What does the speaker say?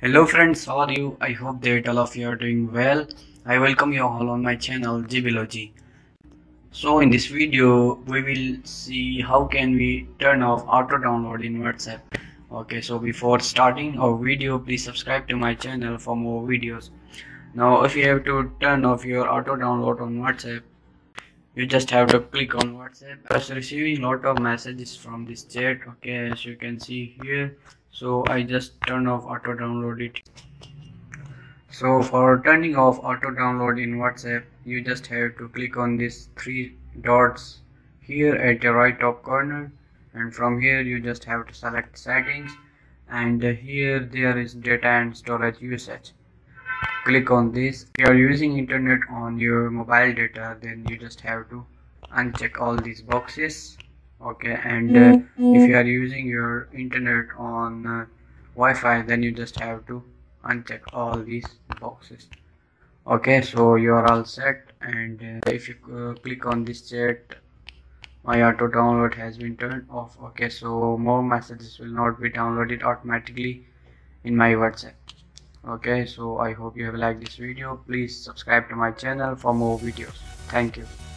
Hello friends, how are you? I hope that all of you are doing well. I welcome you all on my channel GBlogy. So in this video we will see how can we turn off auto download in WhatsApp. Okay, so before starting our video please subscribe to my channel for more videos. Now if you have to turn off your auto download on WhatsApp you just have to click on whatsapp. I was receiving lot of messages from this chat okay as you can see here. So i just turn off auto download it. So for turning off auto download in whatsapp you just have to click on these three dots here at the right top corner. And from here you just have to select settings. And here there is data and storage usage click on this. If you are using internet on your mobile data then you just have to uncheck all these boxes. Okay and uh, if you are using your internet on uh, Wi-Fi then you just have to uncheck all these boxes. Okay so you are all set and uh, if you uh, click on this chat my auto download has been turned off. Okay so more messages will not be downloaded automatically in my whatsapp okay so i hope you have liked this video. Please subscribe to my channel for more videos. Thank you